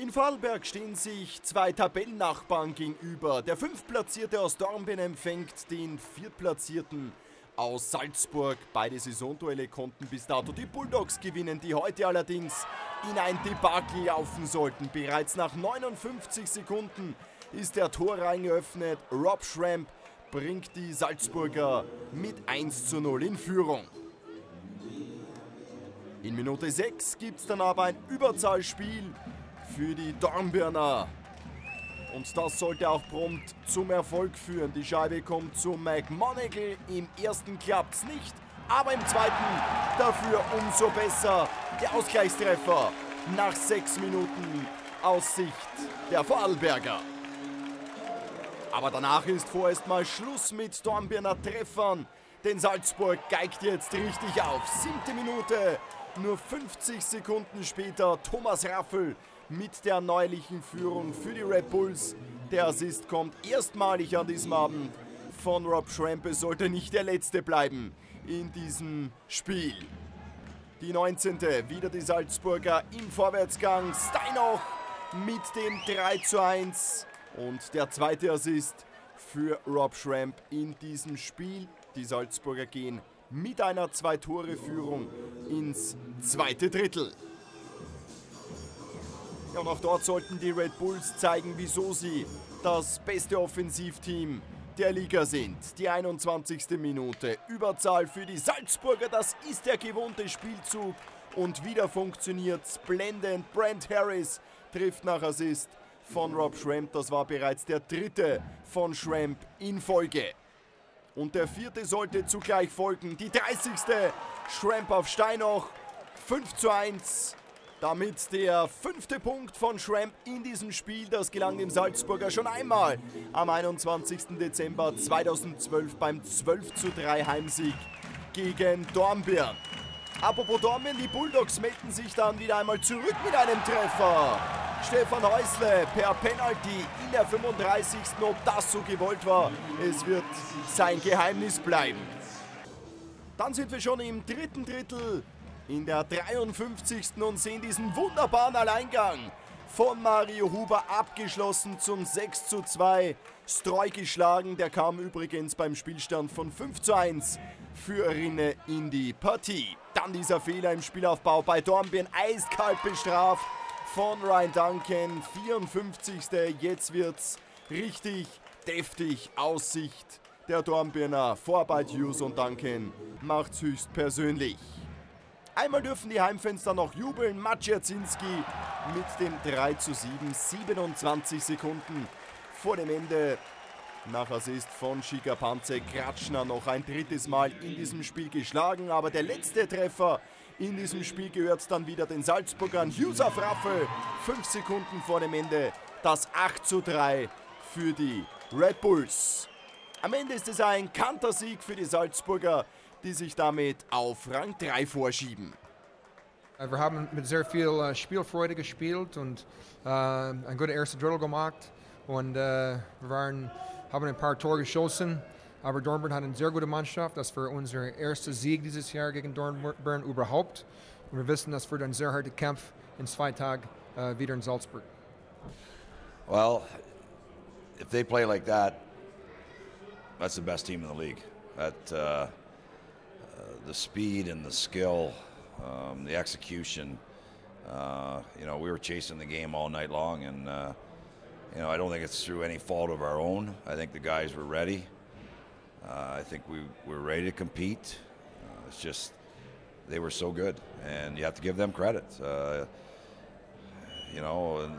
In Vorarlberg stehen sich zwei Tabellennachbarn gegenüber. Der Fünftplatzierte aus Dornbirn empfängt den Viertplatzierten aus Salzburg. Beide Saisonduelle konnten bis dato die Bulldogs gewinnen, die heute allerdings in ein Debakel laufen sollten. Bereits nach 59 Sekunden ist der Tor reingeöffnet. Rob Schramp bringt die Salzburger mit 1 zu 0 in Führung. In Minute 6 gibt es dann aber ein Überzahlspiel für die Dornbirner. Und das sollte auch prompt zum Erfolg führen. Die Scheibe kommt zu McMonagall. Im ersten klappt es nicht, aber im zweiten dafür umso besser. Der Ausgleichstreffer nach sechs Minuten aus Sicht der Vorarlberger. Aber danach ist vorerst mal Schluss mit Dornbirner Treffern. Denn Salzburg geigt jetzt richtig auf. Siebte Minute, nur 50 Sekunden später Thomas Raffel mit der neulichen Führung für die Red Bulls. Der Assist kommt erstmalig an diesem Abend von Rob Schrampe, sollte nicht der letzte bleiben in diesem Spiel. Die 19. wieder die Salzburger im Vorwärtsgang. Steinoch mit dem 3 zu 1. Und der zweite Assist für Rob Schramp in diesem Spiel. Die Salzburger gehen mit einer Zwei-Tore-Führung ins zweite Drittel. Und auch dort sollten die Red Bulls zeigen, wieso sie das beste Offensivteam der Liga sind. Die 21. Minute. Überzahl für die Salzburger. Das ist der gewohnte Spielzug. Und wieder funktioniert blendend. Brent Harris trifft nach Assist von Rob Schramp. Das war bereits der dritte von Schramp in Folge. Und der vierte sollte zugleich folgen. Die 30. Schramp auf Steinoch. 5 zu 1. Damit der fünfte Punkt von Schramp in diesem Spiel. Das gelang dem Salzburger schon einmal am 21. Dezember 2012 beim 12 zu 3 Heimsieg gegen Dornbirn. Apropos Dornbirn, die Bulldogs melden sich dann wieder einmal zurück mit einem Treffer. Stefan Häusle per Penalty in der 35. Ob das so gewollt war, es wird sein Geheimnis bleiben. Dann sind wir schon im dritten Drittel in der 53. und sehen diesen wunderbaren Alleingang von Mario Huber abgeschlossen zum 6 zu 2. Streu geschlagen, der kam übrigens beim Spielstand von 5 zu 1 für Rinne in die Partie. Dann dieser Fehler im Spielaufbau bei Dornbirn, eiskalt bestraft von Ryan Duncan, 54. Jetzt wird's richtig deftig Aussicht der Dornbirner. Vorarbeit Hughes und Duncan macht's höchst persönlich. Einmal dürfen die Heimfenster noch jubeln. Maciacinski mit dem 3 zu 7, 27 Sekunden vor dem Ende. Nach Assist von Shiga Panze Kratschner noch ein drittes Mal in diesem Spiel geschlagen. Aber der letzte Treffer in diesem Spiel gehört dann wieder den Salzburgern. Auf Raffel, 5 Sekunden vor dem Ende. Das 8 zu 3 für die Red Bulls. Am Ende ist es ein Kantersieg für die Salzburger die sich damit auf Rang 3 vorschieben. Wir haben mit sehr viel uh, Spielfreude gespielt und uh, ein guter erster Drittel gemacht. Und uh, wir waren, haben ein paar Tore geschossen. Aber Dornbirn hat eine sehr gute Mannschaft. Das war unser erster Sieg dieses Jahr gegen Dornbirn überhaupt. Und wir wissen, das wird ein sehr harter Kampf in zwei Tagen wieder in Salzburg. Well, if they play like that, that's the best team in the league. That uh, the speed and the skill, um, the execution. Uh, you know, we were chasing the game all night long, and uh, you know, I don't think it's through any fault of our own. I think the guys were ready. Uh, I think we were ready to compete. Uh, it's just they were so good, and you have to give them credit. Uh, you know,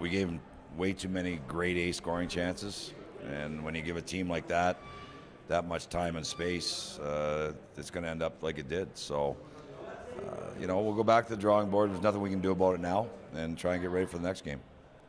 we gave them way too many grade A scoring chances, and when you give a team like that that much time and space, uh, it's going to end up like it did. So, uh, you know, we'll go back to the drawing board. There's nothing we can do about it now and try and get ready for the next game.